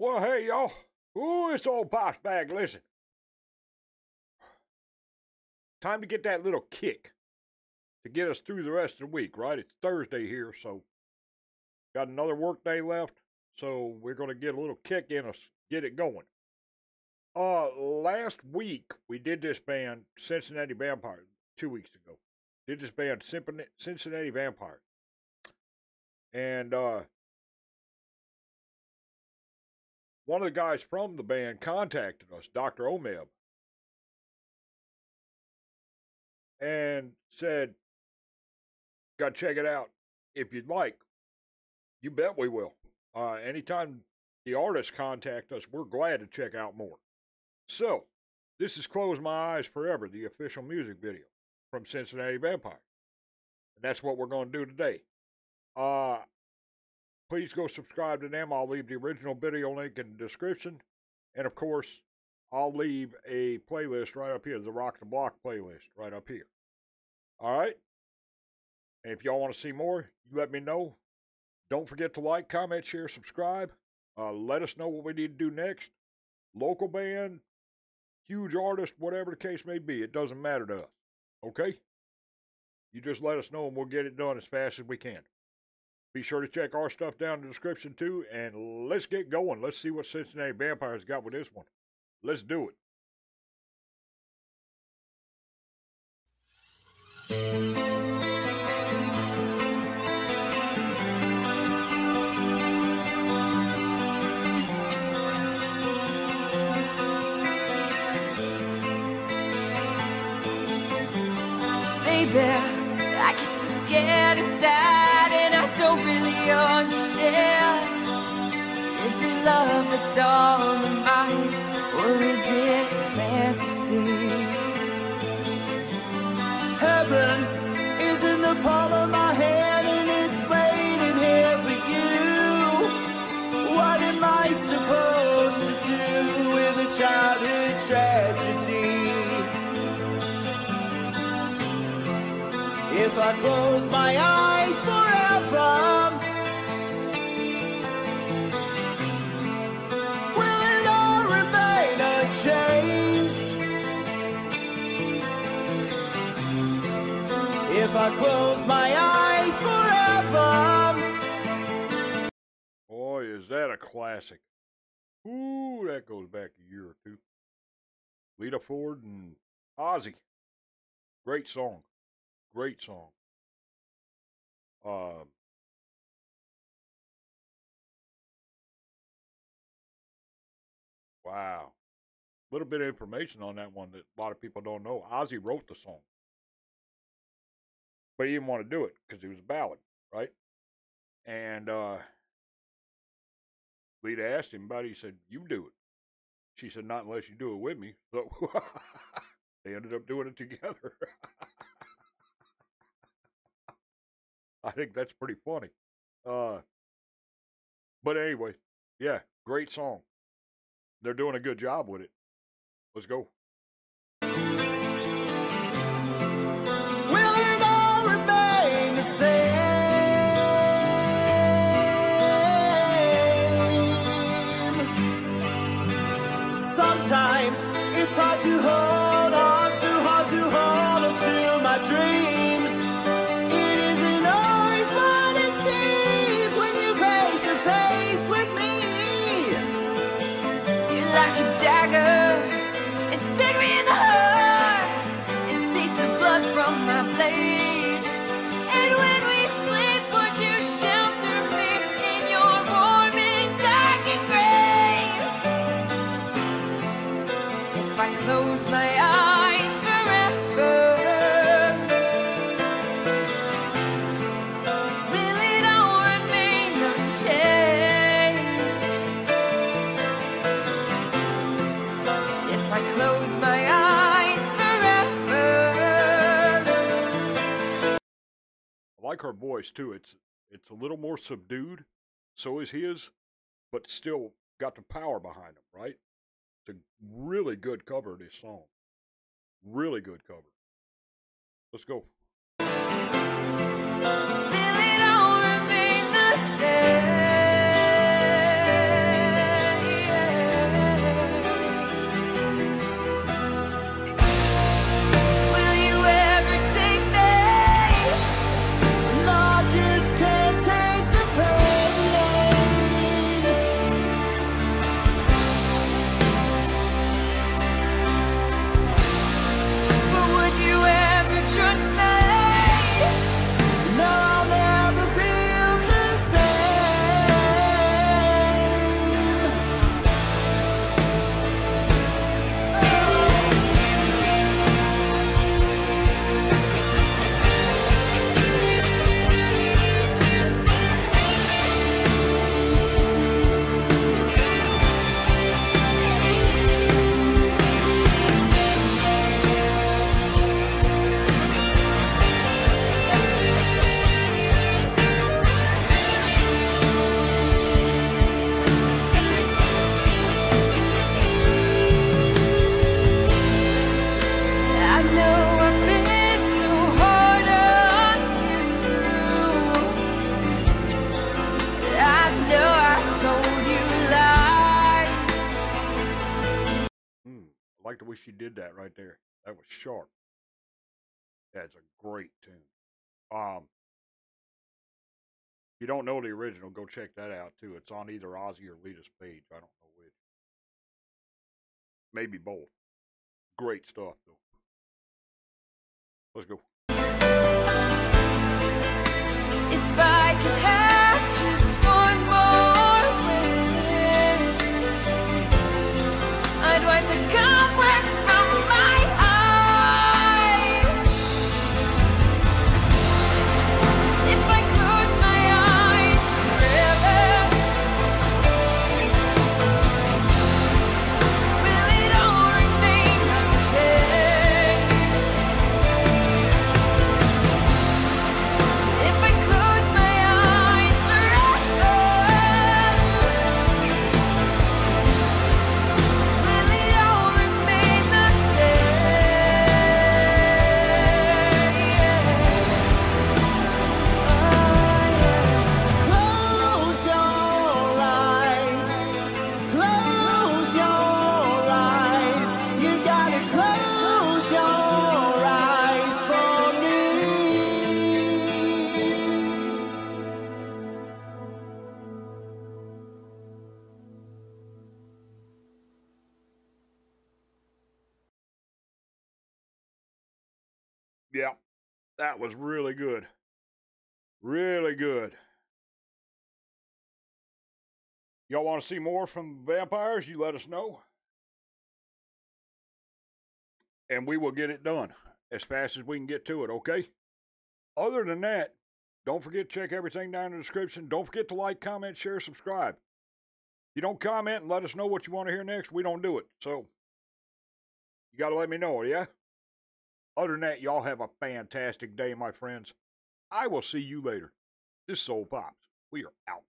Well, hey, y'all. Ooh, it's old Pops Bag. Listen. Time to get that little kick to get us through the rest of the week, right? It's Thursday here, so got another work day left. So we're going to get a little kick in us, get it going. Uh, last week we did this band, Cincinnati Vampire, two weeks ago. Did this band, Cincinnati Vampire. And, uh, one of the guys from the band contacted us, Dr. Omeb, and said, Got to check it out if you'd like. You bet we will. Uh, anytime the artists contact us, we're glad to check out more. So, this is Close My Eyes Forever, the official music video from Cincinnati Vampire. And that's what we're going to do today. Uh, please go subscribe to them. I'll leave the original video link in the description. And of course, I'll leave a playlist right up here, the Rock the Block playlist right up here. All right? And if y'all want to see more, you let me know. Don't forget to like, comment, share, subscribe. Uh, let us know what we need to do next. Local band, huge artist, whatever the case may be, it doesn't matter to us. Okay? You just let us know and we'll get it done as fast as we can. Be sure to check our stuff down in the description too, and let's get going. Let's see what Cincinnati Vampires got with this one. Let's do it. baby. I get so scared inside, don't really understand. Is it love that's on the mind, or is it fantasy? Heaven is in the palm of my if I close my eyes forever? Will it all remain unchanged? If I close my eyes forever? Boy, is that a classic. Ooh, that goes back a year or two. Lita Ford and Ozzy. Great song. Great song. Um, wow. A little bit of information on that one that a lot of people don't know. Ozzy wrote the song. But he didn't want to do it because it was a ballad, right? And uh, Lita asked him about it. He said, You do it. She said, Not unless you do it with me. So they ended up doing it together. I think that's pretty funny. Uh, but anyway, yeah, great song. They're doing a good job with it. Let's go. Sometimes it's hard to hold on, too hard to hold on to my dreams. A like her voice too. It's it's a little more subdued. So is his, but still got the power behind him, right? It's a really good cover of this song. Really good cover. Let's go. should Way she did that right there. That was sharp. That's a great tune. Um, if you don't know the original, go check that out too. It's on either Ozzy or Lita's page. I don't know which. Maybe both. Great stuff though. Let's go. Yeah, that was really good. Really good. Y'all want to see more from vampires? You let us know. And we will get it done as fast as we can get to it, okay? Other than that, don't forget to check everything down in the description. Don't forget to like, comment, share, subscribe. You don't comment and let us know what you want to hear next, we don't do it. So, you got to let me know, yeah? Other than that, y'all have a fantastic day, my friends. I will see you later. This is Soul Pops. We are out.